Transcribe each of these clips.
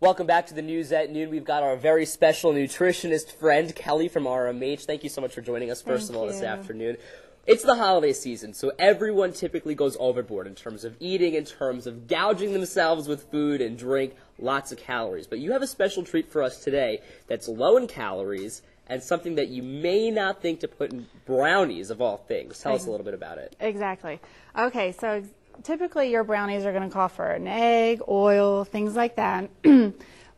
Welcome back to the news at noon. We've got our very special nutritionist friend, Kelly from RMH. Thank you so much for joining us, first Thank of all, this you. afternoon. It's the holiday season, so everyone typically goes overboard in terms of eating, in terms of gouging themselves with food and drink, lots of calories. But you have a special treat for us today that's low in calories and something that you may not think to put in brownies, of all things. Tell us a little bit about it. Exactly. Okay, so typically your brownies are going to call for an egg, oil, things like that.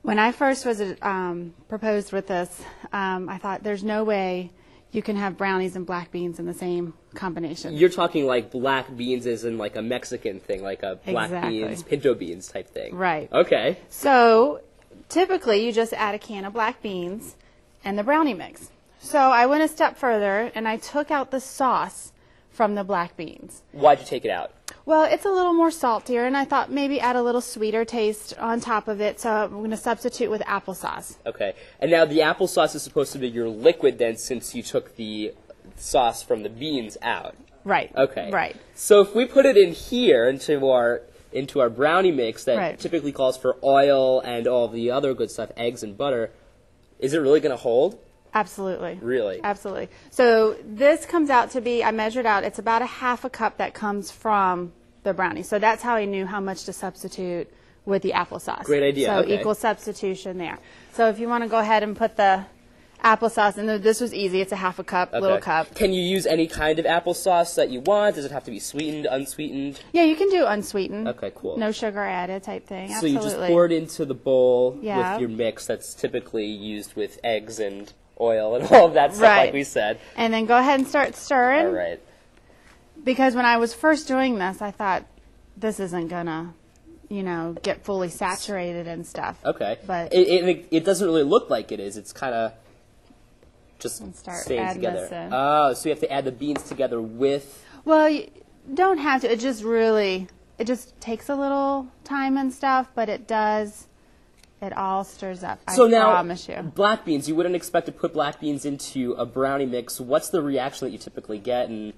when I first was um, proposed with this, um, I thought there's no way you can have brownies and black beans in the same combination. You're talking like black beans is in like a Mexican thing, like a black Exactly. beans, pinto beans type thing. Right. Okay. So typically you just add a can of black beans and the brownie mix. So I went a step further and I took out the sauce from the black beans. Why'd you take it out? Well, it's a little more saltier, and I thought maybe add a little sweeter taste on top of it. So I'm going to substitute with applesauce. Okay. And now the applesauce is supposed to be your liquid then since you took the sauce from the beans out. Right. Okay. Right. So if we put it in here into our into our brownie mix that Right. typically calls for oil and all the other good stuff, eggs and butter, is it really going to hold? Absolutely. Really? Absolutely. So this comes out to be, I measured out, it's about a half a cup that comes from the brownie. So that's how I knew how much to substitute with the applesauce. Great idea, So okay. equal substitution there. So if you want to go ahead and put the applesauce, and this was easy, it's a half a cup, little cup. Can you use any kind of applesauce that you want? Does it have to be sweetened, unsweetened? Yeah, you can do unsweetened. Okay, cool. No sugar added type thing. So Absolutely. you just pour it into the bowl Yeah. with your mix that's typically used with eggs and oil and all of that stuff, like Right. we said. And then go ahead and start stirring. All right. because when I was first doing this, I thought this isn't gonna, you know, get fully saturated and stuff. Okay. But it, it, it doesn't really look like it is. It's kind of just staying together. Oh, so you have to add the beans together with. well, you don't have to. It just really, it just takes a little time and stuff, but it does. It all stirs up. So I now, promise you. black beans. You wouldn't expect to put black beans into a brownie mix. What's the reaction that you typically get? And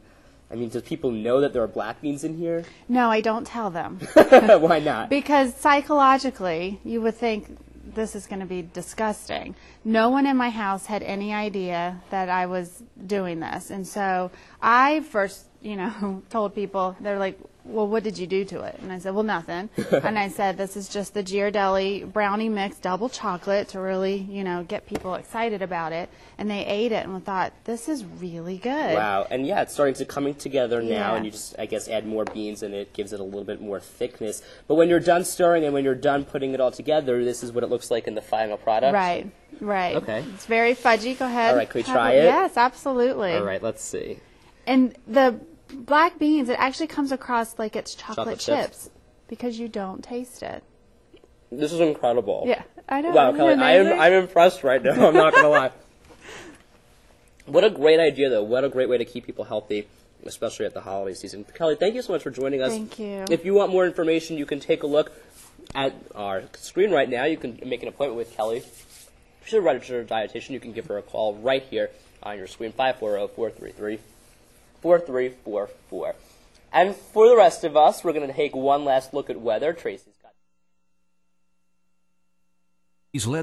I mean, do people know that there are black beans in here? No, I don't tell them Why not? because psychologically, you would think this is going to be disgusting. No one in my house had any idea that I was doing this, and so I first, you know, told people they're like, "Well, what did you do to it?" And I said, "Well, nothing." and I said, "This is just the Ghirardelli brownie mix, double chocolate, to really, you know, get people excited about it." And they ate it and thought, "This is really good." Wow, and yeah, it's starting to coming together now, Yeah. and you just, I guess, add more beans, and it gives it a little bit more thickness. But when you're done stirring and when you're done putting it all together, this is what it looks like in the final product. Right, right. Okay. It's very fudgy. Go ahead. All right, can we Have try it? Yes, absolutely. All right, let's see. And the black beans, it actually comes across like it's chocolate, Chocolate chips. chips. because you don't taste it. This is incredible. Yeah, I know. Wow, Kelly, I am? I'm impressed right now. I'm not gonna lie. What a great idea, though. What a great way to keep people healthy, especially at the holiday season. Kelly, thank you so much for joining us. Thank you. If you want more information, you can take a look at our screen right now. You can make an appointment with Kelly. She's a registered dietitian. You can give her a call right here on your screen, 540-433-4344. And for the rest of us, we're going to take one last look at weather. Tracy's got... He's led